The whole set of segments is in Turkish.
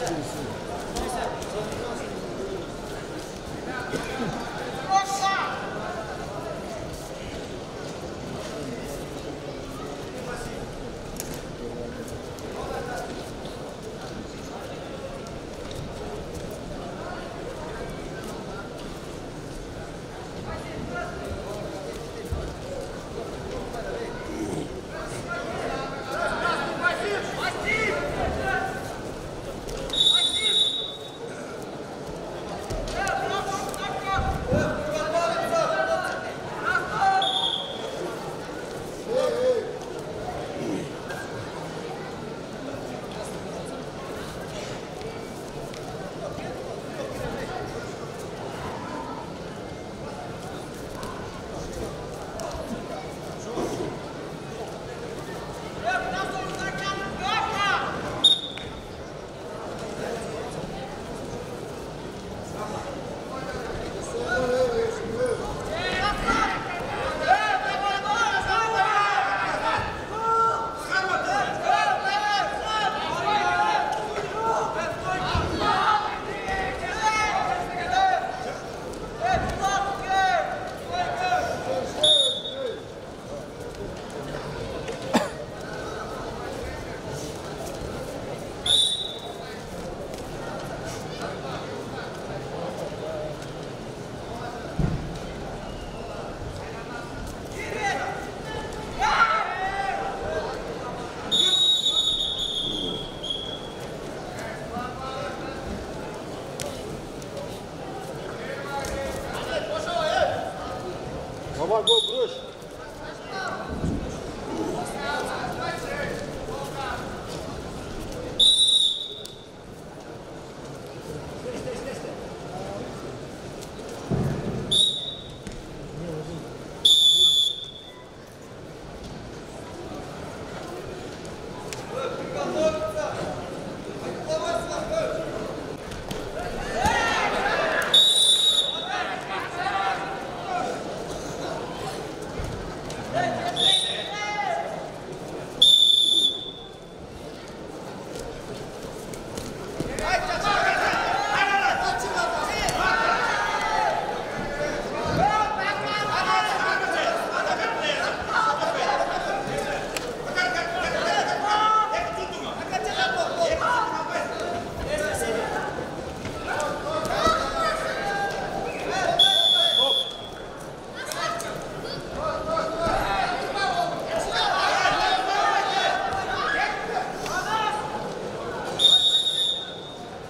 这个是。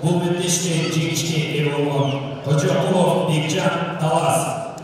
Bu müthiş bir çekişki bir olma. Hoca Ulov Bekcan Talas.